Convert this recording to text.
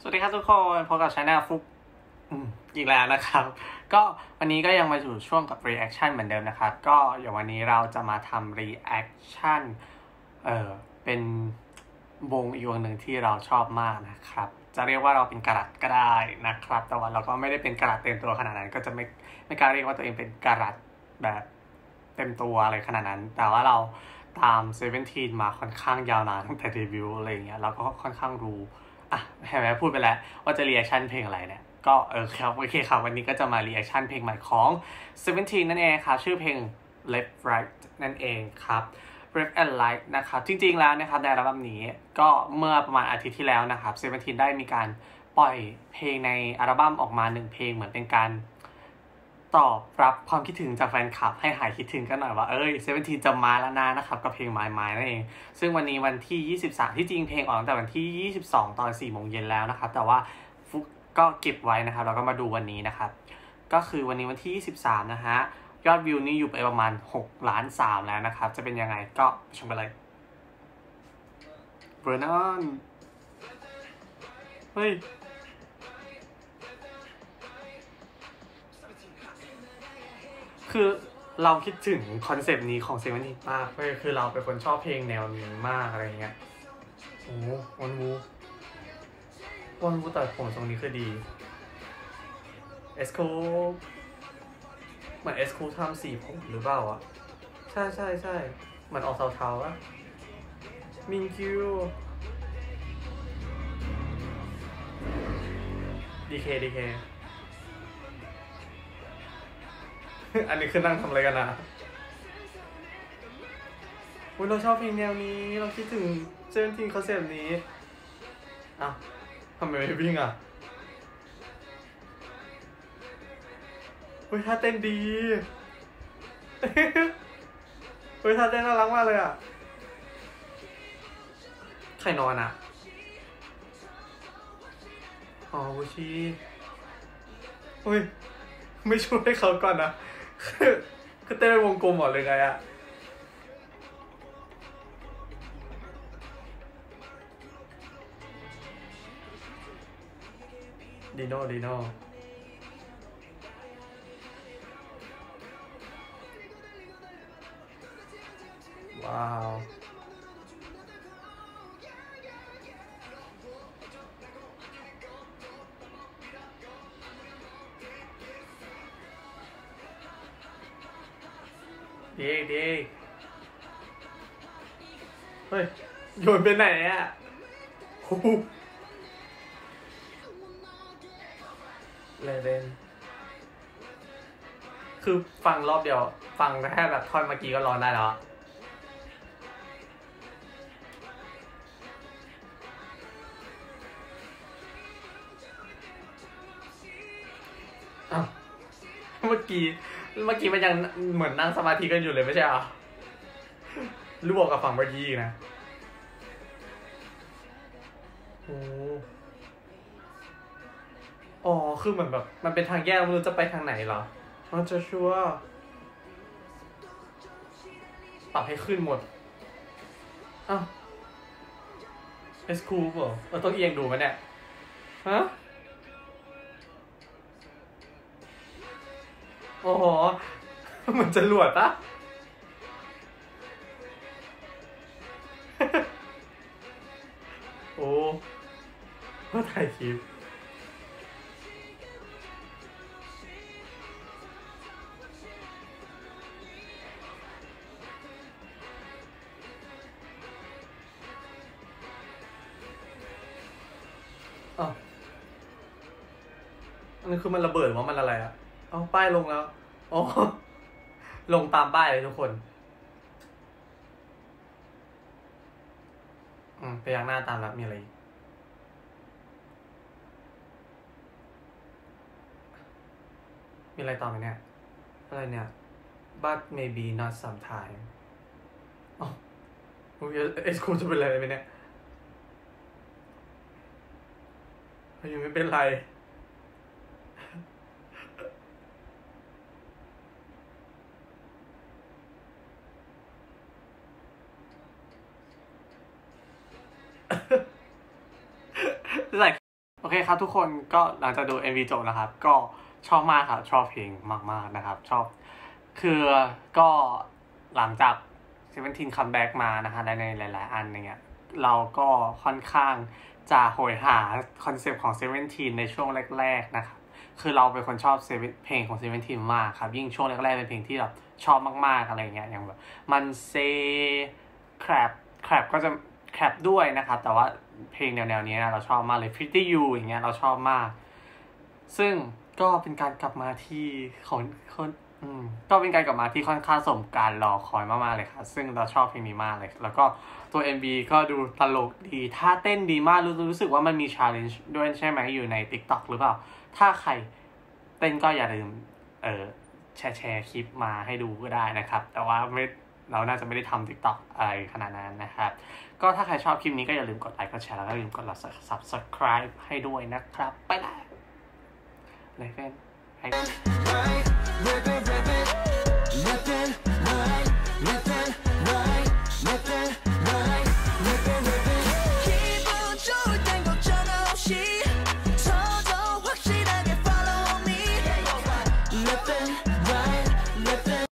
สวัสดีครับทุกคนพบกับช anel ฟุกอีกแล้วนะครับ ก็วันนี้ก็ยังมาอยู่ช่วงกับ reaction เหมือนเดิมนะครับ ก็อย่างวันนี้เราจะมาทำ reaction เออเป็นวงอีกวงหนึ่งที่เราชอบมากนะครับ จะเรียกว่าเราเป็นกระดัดก็ได้นะครับ แต่ว่าเราก็ไม่ได้เป็นกระดัดเต็มตัวขนาดนั้น ก็จะไม่ไม่กล้าเรียกว่าตัวเองเป็นกระดัดแบบเต็มตัวอะไรขนาดนั้น แต่ว่าเรา ตามเซเว่นทีนมาค่อนข้างยาวนานตั้งแต่เดบิวต์อะไรเงี้ยเราก็ค่อนข้างรู้อะเห็นไหมพูดไปแล้วว่าจะ reaction เพลงอะไรเนี่ยก็เออครับโอเคครับวันนี้ก็จะมา reaction เพลงใหม่ของ Seventeen นั่นเองครับชื่อเพลง Left Right นั่นเองครับ Left and Right นะครับจริงๆแล้วนะครับในอัลบั้มนี้ก็เมื่อประมาณอาทิตย์ที่แล้วนะครับ Seventeen ได้มีการปล่อยเพลงในอัลบั้มออกมาหนึ่งเพลงเหมือนเป็นการ ตอบรับความคิดถึงจากแฟนคลับให้หายคิดถึงกันหน่อยว่าเอ้ย Seventeen จะมาแล้วนะนะครับกับเพลง My My นั่นเอง ซึ่งวันนี้วันที่ 23 ที่จริงเพลงออกตั้งแต่วันที่ 22 ตอน4โมงเย็นแล้วนะครับ แต่ว่าฟุกก็เก็บไว้นะครับเราก็มาดูวันนี้นะครับ ก็คือวันนี้วันที่ 23 นะฮะ ยอดวิวนี่อยู่ไปประมาณ 6 ล้าน 3 แล้วนะครับ จะเป็นยังไงก็ชมไปเลยเบรนอนเฮ้ย คือเราคิดถึงคอนเซปต์นี้ของ Seventeen มากเว้ยคือเราเป็นคนชอบเพลงแนวนี้มากอะไรเงี้ยโอ้ Wonwoo Wonwoo ตัดผมตรงนี้คือดี S.Coups เหมือน S.Coups ทำสีผมหรือเปล่าอะ ใช่ใช่ใช่เหมือนออกเทาๆอะ Mingyu DK DK อันนี้คือนั่งทำอะไรกันนะอุ้ยเราชอบเพลงแนวนี้ เราคิดถึง Seventeen คอนเซปต์นี้อ้าวทำไมไม่วิ่งอะอุ้ยท่าเต้นดีอุ้ยท่าเต้นน่ารักมากเลยอะ ใครนอนอะ อ๋อบูชีอุ้ย ไม่ช่วยเขาก่อนนะคือคือเต้นวงกลมหมดเลยไงอะดีโน่ดีโน่ว้าว ดีดีเฮ้ยโยนไปไหนอะโอ้โหเลยเล่นคือฟังรอบเดียว ฟังแค่แบบท่อนเมื่อกี้ก็ร้องได้แล้ว เมื่อกี้ เมื่อกี้มันยังเหมือนนั่งสมาธิกันอยู่เลยไม่ใช่เหรอรู้บอกกับฝั่งเมื่อกี้อีกนะโอ้อ๋อ คือเหมือนแบบ มันเป็นทางแยกไม่รู้จะไปทางไหนเหรอมันจะชัวร์ปรับให้ขึ้นหมด อ้าวเอสคูปเหรอเราต้องเอียงดูมันเนี่ย ฮะ โอ้โหเหมือนจะหลวดปะโอ้มาถ่ายคลิปอ้าวอันนี้คือมันระเบิดว่ามันอะไรอะ เอาป้ายลงแล้วอ๋อลงตามป้ายเลยทุกคน อืมไปยังหน้าตามแล้วมีอะไรมีอะไรต่อไหมเนี่ย อะไรเนี่ย but maybe not sometime อ๋อเอสคูจะเป็นอะไรไหมเนี่ยยังไม่เป็นไร อ like โอเคครับทุกคนก็หลังจากดู MV จบนะครับ ก็ชอบมากครับชอบเพลงมาก ๆนะครับ ชอบ คือก็หลังจาก Seventeen comeback มานะคะในหลาย ๆ อันเนี่ยเราก็ค่อนข้างจะโหยหาคอนเซปต์ของ Seventeen ในช่วงแรก ๆ นะครับ คือเราเป็นคนชอบเซเว่นเพลงของ Seventeen มากครับ ยิ่งช่วงแรก ๆ เป็นเพลงที่แบบชอบมาก ๆ อะไรเงี้ยอย่างแบบมันเซแครบแครบก็จะ แครบด้วยนะครับ แต่ว่าเพลงแนวๆนี้นะเราชอบมากเลย Pretty You อย่างเงี้ยเราชอบมาก ซึ่งก็เป็นการกลับมาที่ของคนอืมก็เป็นการกลับมาที่ค่อนข้างสมการรอคอยมากๆเลยครับซึ่งเราชอบเพลงนี้มากเลย แล้วก็ตัว MV ก็ดูตลกดีท่าเต้นดีมากรู้รู้สึกว่ามันมี challenge ด้วยใช่ไหมอยู่ใน TikTok หรือเปล่า ถ้าใครเต้นก็อย่าลืมเออแชร์แชร์คลิปมาให้ดูก็ได้นะครับ แต่ว่าไม่ เราน่าจะไม่ได้ทำ TikTok อะไรขนาดนั้นนะครับ ก็ถ้าใครชอบคลิปนี้ก็อย่าลืมกดไลค์กดแชร์แล้วก็อย่าลืมกด subscribe ให้ด้วยนะครับ ไปละเลยเฟน Right, rip it, rip it, nothing, right.